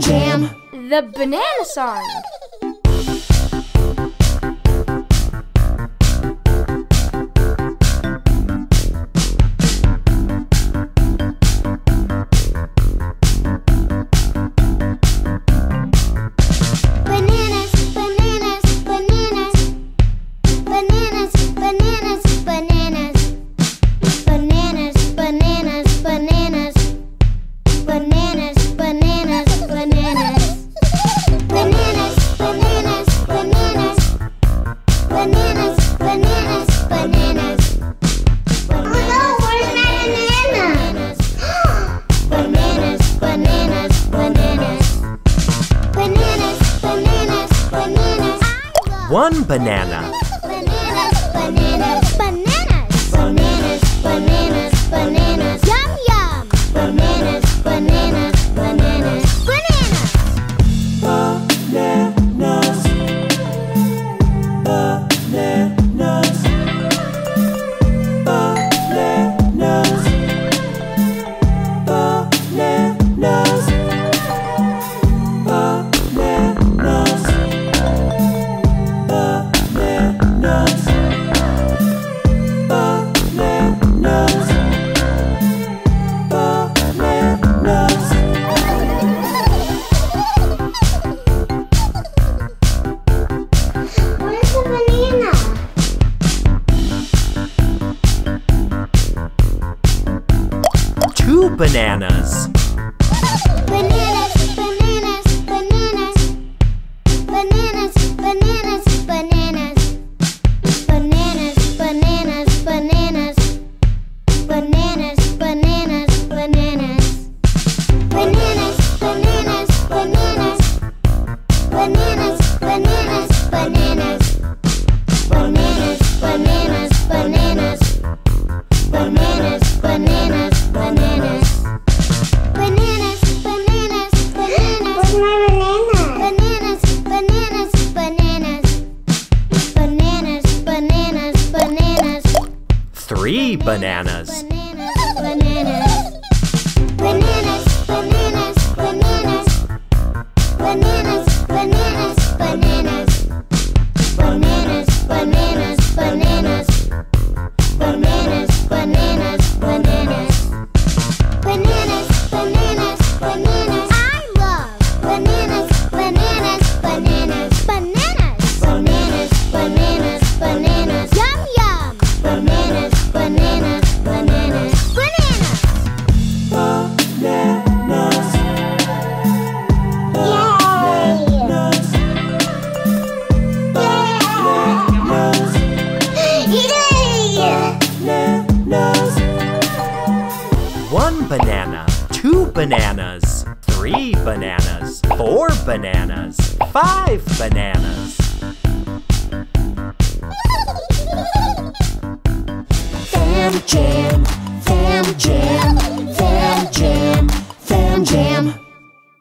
Jam The Banana Song. one banana. bananas. bananas. bananas. one banana, two bananas, three bananas, four bananas, five bananas. Fam Jam.